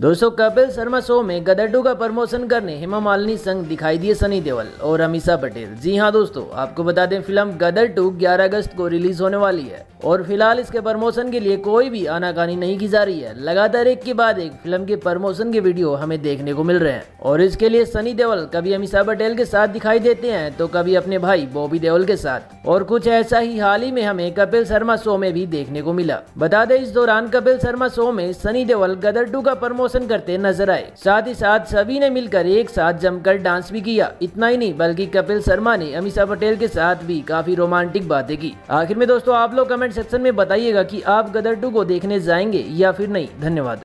दोस्तों, कपिल शर्मा शो में गदर टू का प्रमोशन करने हेमा मालिनी संग दिखाई दिए सनी देओल और अमीषा पटेल। जी हाँ दोस्तों, आपको बता दें, फ़िल्म गदर टू 11 अगस्त को रिलीज़ होने वाली है और फ़िलहाल इसके प्रमोशन के लिए कोई भी आनाकानी नहीं की जा रही है। लगातार एक के बाद एक फ़िल्म के प्रमोशन के वीडियो हमें देखने को मिल रहे हैं। और इसके लिए सनी देओल कभी अमीषा पटेल के साथ दिखाई देते हैं तो कभी अपने भाई बॉबी देओल के साथ। और कुछ ऐसा ही हाल ही में हमें कपिल शर्मा शो में भी देखने को मिला। बता दें, इस दौरान कपिल शर्मा शो में सनी देओल गदर टू का प्रमोशन प्रमोशन करते नज़र आए। साथ ही साथ सभी ने मिलकर एक साथ जमकर डांस भी किया। इतना ही नहीं, बल्कि कपिल शर्मा ने अमीषा पटेल के साथ भी काफ़ी रोमांटिक बातें की। आखिर में दोस्तों, आप लोग कमेंट सेक्शन में बताइएगा की आप गदर टू को देखने जाएँगे या फिर नहीं। धन्यवाद।